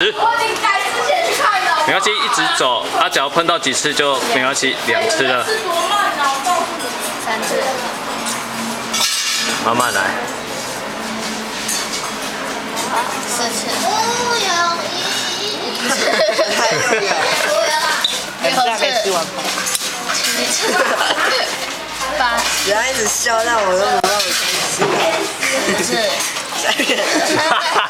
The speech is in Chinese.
没关系，一直走，啊，只要碰到几次就没关系，两次了。三次慢！慢来。四次。不要，哈哈哈哈哈！七次，八。只要一直笑，让我都不要了。七次，哈哈。